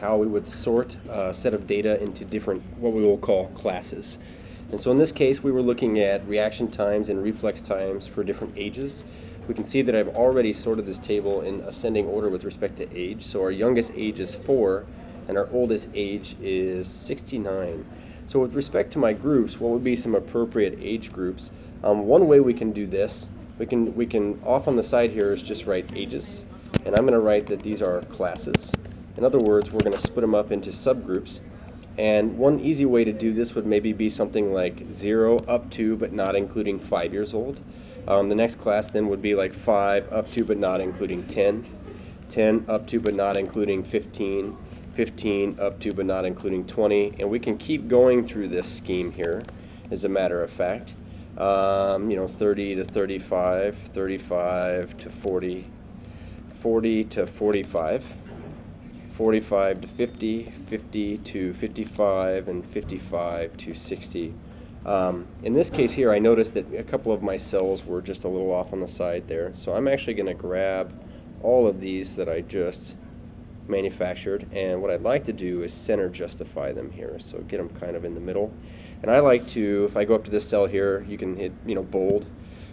how we would sort a set of data into different, what we will call classes. And so in this case, we were looking at reaction times and reflex times for different ages. We can see that I've already sorted this table in ascending order with respect to age. So our youngest age is 4, and our oldest age is 69. So with respect to my groups, what would be some appropriate age groups? Um, one way we can do this, we can, we can, off on the side here is just write ages. And I'm going to write that these are classes. In other words, we're going to split them up into subgroups. And one easy way to do this would maybe be something like 0 up to but not including 5 years old. Um, the next class then would be like 5 up to but not including 10, 10 up to but not including 15, 15 up to but not including 20. And we can keep going through this scheme here, as a matter of fact. Um, you know, 30 to 35, 35 to 40, 40 to 45. 45 to 50, 50 to 55, and 55 to 60. Um, in this case here, I noticed that a couple of my cells were just a little off on the side there. So I'm actually going to grab all of these that I just manufactured and what I'd like to do is center justify them here so get them kind of in the middle and I like to if I go up to this cell here you can hit you know bold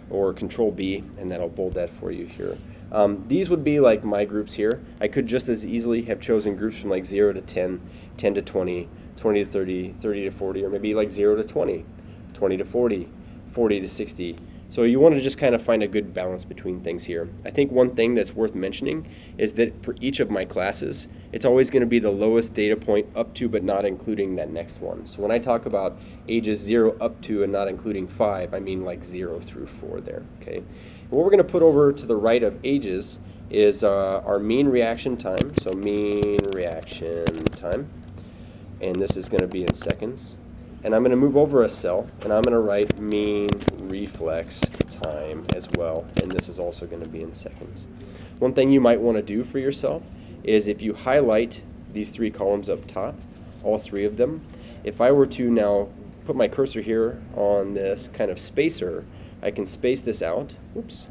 or control B and that'll bold that for you here um, these would be like my groups here. I could just as easily have chosen groups from like 0 to 10, 10 to 20, 20 to 30, 30 to 40, or maybe like 0 to 20, 20 to 40, 40 to 60. So you want to just kind of find a good balance between things here. I think one thing that's worth mentioning is that for each of my classes, it's always going to be the lowest data point up to but not including that next one. So when I talk about ages 0 up to and not including 5, I mean like 0 through 4 there, okay? What we're going to put over to the right of ages is uh, our mean reaction time, so mean reaction time, and this is going to be in seconds. And I'm going to move over a cell, and I'm going to write mean reflex time as well, and this is also going to be in seconds. One thing you might want to do for yourself is if you highlight these three columns up top, all three of them, if I were to now put my cursor here on this kind of spacer, I can space this out. Oops.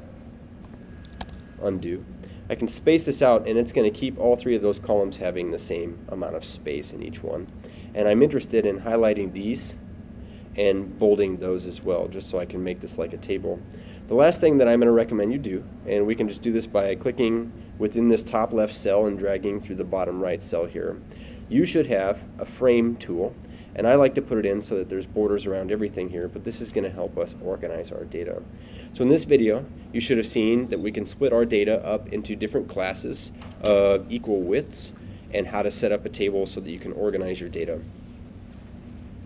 Undo. I can space this out and it's going to keep all three of those columns having the same amount of space in each one. And I'm interested in highlighting these and bolding those as well, just so I can make this like a table. The last thing that I'm going to recommend you do, and we can just do this by clicking within this top left cell and dragging through the bottom right cell here. You should have a frame tool and I like to put it in so that there's borders around everything here, but this is going to help us organize our data. So in this video, you should have seen that we can split our data up into different classes of equal widths and how to set up a table so that you can organize your data.